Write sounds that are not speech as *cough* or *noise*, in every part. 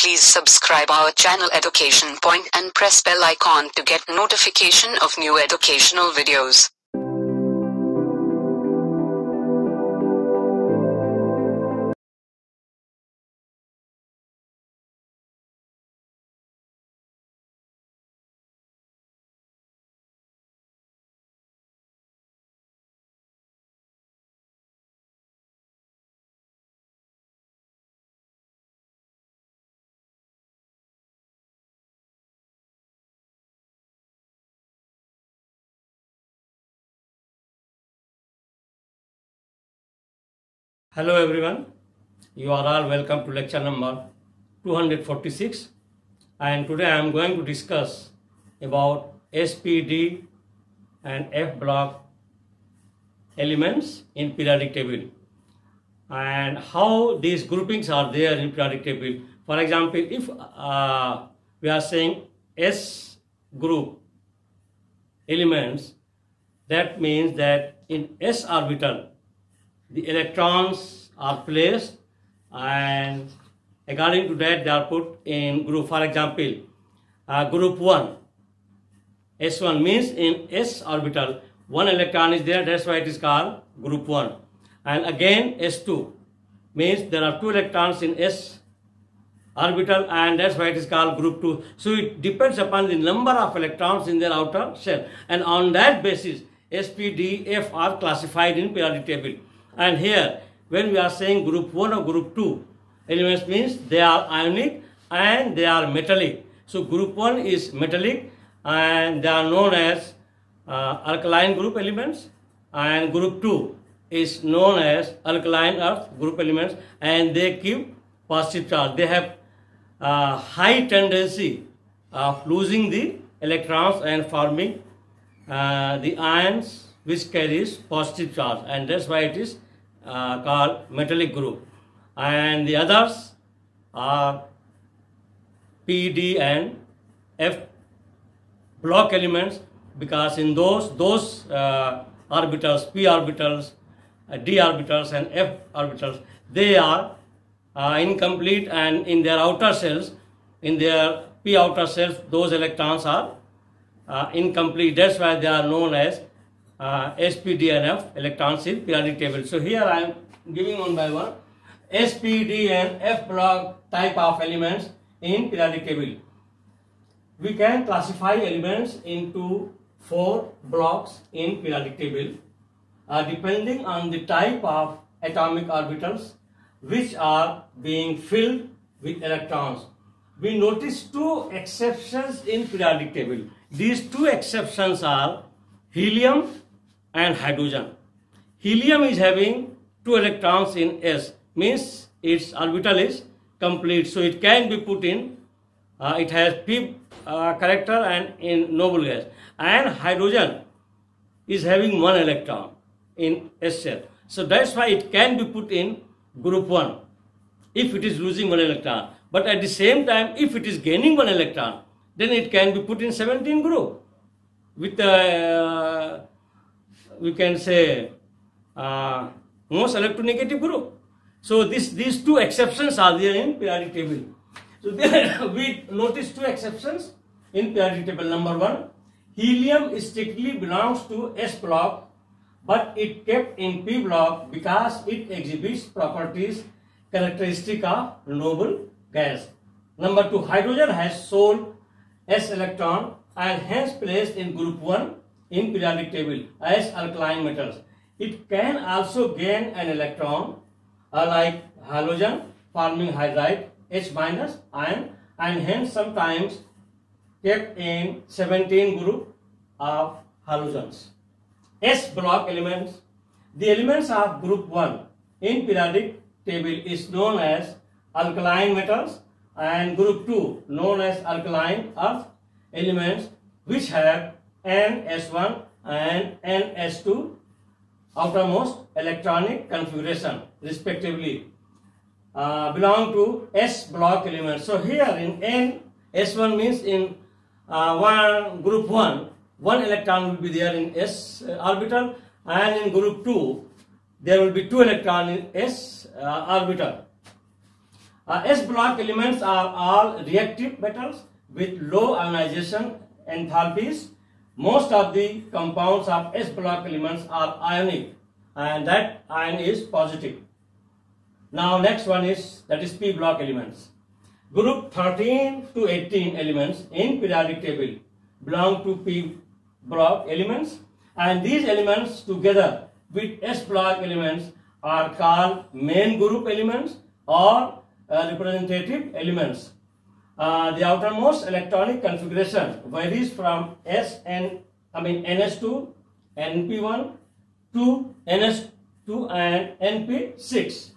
Please subscribe our channel Education Point and press bell icon to get notification of new educational videos. Hello everyone, you are all welcome to lecture number 246 and today I am going to discuss about SPD and F block elements in periodic table. And how these groupings are there in periodic table. For example, if uh, we are saying S group elements, that means that in S orbital the electrons are placed and according to that they are put in group. For example uh, group 1 s1 means in s orbital one electron is there that's why it is called group 1 and again s2 means there are two electrons in s orbital and that's why it is called group 2 so it depends upon the number of electrons in their outer shell. And on that basis s p d f are classified in periodic table and here, when we are saying group 1 or group 2, elements means they are ionic and they are metallic. So group 1 is metallic and they are known as uh, alkaline group elements and group 2 is known as alkaline earth group elements and they keep positive charge. They have uh, high tendency of losing the electrons and forming uh, the ions which carries positive charge. And that's why it is uh, called metallic group. And the others are P, D and F block elements because in those those uh, orbitals P orbitals uh, D orbitals and F orbitals they are uh, incomplete and in their outer shells in their P outer shells those electrons are uh, incomplete. That's why they are known as uh, SPDNF electrons in periodic table. So here I am giving one by one SPD and F block type of elements in periodic table. We can classify elements into four blocks in periodic table uh, depending on the type of atomic orbitals which are being filled with electrons. We notice two exceptions in periodic table. These two exceptions are helium and hydrogen. Helium is having two electrons in S, means its orbital is complete. So it can be put in, uh, it has P uh, character and in noble gas. And hydrogen is having one electron in S shell. So that's why it can be put in group 1 if it is losing one electron. But at the same time, if it is gaining one electron, then it can be put in 17 group with uh, we can say uh, most electronegative group. So this, these two exceptions are there in periodic table. So there *laughs* we notice two exceptions in periodic table. Number one, helium strictly belongs to S block, but it kept in P block because it exhibits properties characteristic of noble gas. Number two, hydrogen has sole S electron and hence placed in group 1 in periodic table as alkaline metals. It can also gain an electron uh, like halogen forming hydride H minus ion and hence sometimes kept in 17 group of halogens. S block elements. The elements of group 1 in periodic table is known as alkaline metals and group 2 known as alkaline earth elements which have NS1 and NS2 outermost electronic configuration respectively uh, belong to S block elements. So here in N S1 means in uh, one group 1 one electron will be there in S uh, orbital and in group 2 there will be two electron in S uh, orbital. Uh, S block elements are all reactive metals with low ionization enthalpies. Most of the compounds of S block elements are ionic and that ion is positive. Now next one is that is P block elements. Group 13 to 18 elements in periodic table belong to P block elements and these elements together with S block elements are called main group elements or uh, representative elements. Uh, the outermost electronic configuration varies from SN, I mean NS2, NP1 to NS2 and NP6.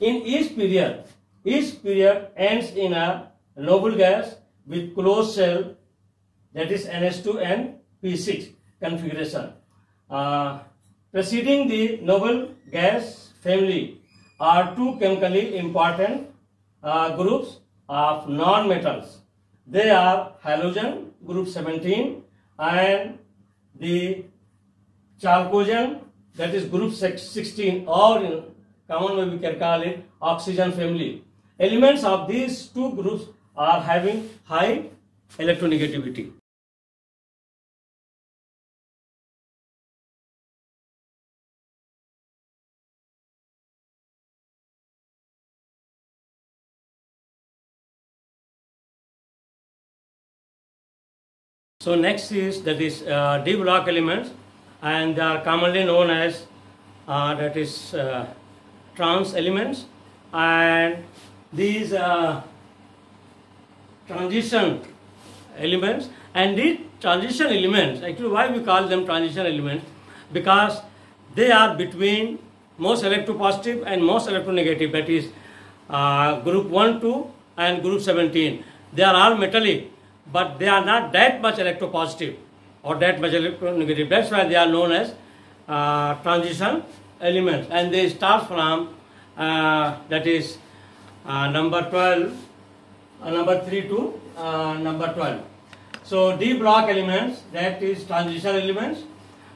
In each period, each period ends in a noble gas with closed shell that is NS2 and P6 configuration. Uh, preceding the noble gas family are two chemically important uh, groups of non-metals. They are halogen group 17 and the chalcogen that is group 16 or in common way we can call it oxygen family. Elements of these two groups are having high electronegativity. So next is that is uh, D block elements and they are commonly known as uh, that is uh, trans elements. And these uh, transition elements and these transition elements actually why we call them transition elements? Because they are between most electropositive and most electronegative that is uh, group 1 2 and group 17 they are all metallic but they are not that much electropositive or that much electronegative. That's why they are known as uh, transition elements. And they start from uh, that is uh, number 12 uh, number 3 to uh, number 12 so d block elements that is transition elements.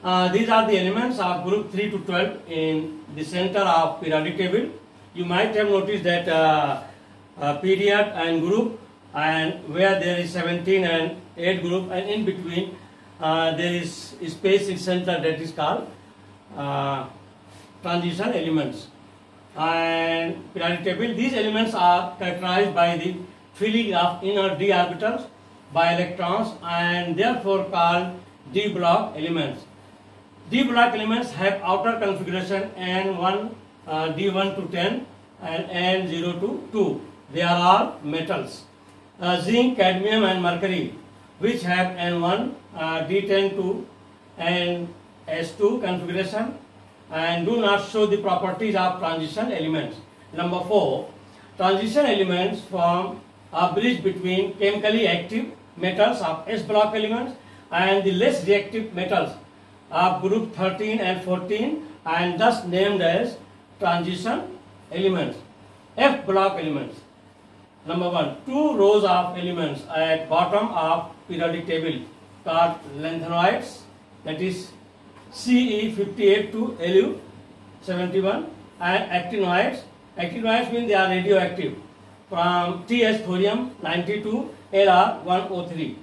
Uh, these are the elements of group 3 to 12 in the center of periodic table. You might have noticed that period and group and where there is 17 and 8 group and in between uh, there is space in center that is called uh, transition elements. And periodic table these elements are characterized by the filling of inner d orbitals by electrons and therefore called d block elements. D block elements have outer configuration n1 uh, d1 to 10 and n0 to 2 they are all metals uh, zinc cadmium and mercury which have n1 uh, d10 to and s2 configuration and do not show the properties of transition elements. Number four, transition elements form a bridge between chemically active metals of S block elements and the less reactive metals of group 13 and 14 and thus named as transition elements. F block elements. Number one, two rows of elements at bottom of periodic table. Called lanthanoids that is Ce58 to Lu 71 and actinoids. Actinoids mean they are radioactive. From TS thorium 92 Lr 103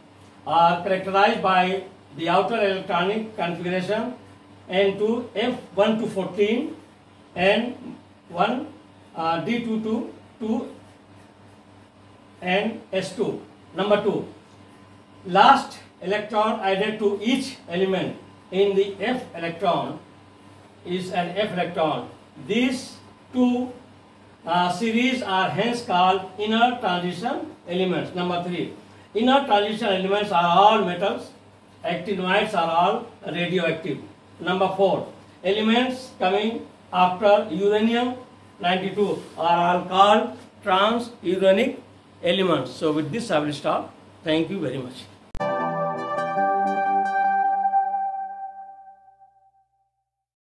are characterized by the outer electronic configuration N2 F1 to 14 and 1 uh, D2 to 2 and S2. Number 2. Last electron added to each element in the F electron is an F electron. These two uh, series are hence called inner transition elements. Number three, inner transition elements are all metals. Actinoids are all radioactive. Number four, elements coming after uranium 92 are all called transuranic elements. So with this I will stop. Thank you very much.